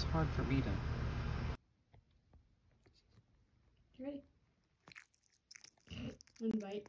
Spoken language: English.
It's hard for me to. You ready? Invite.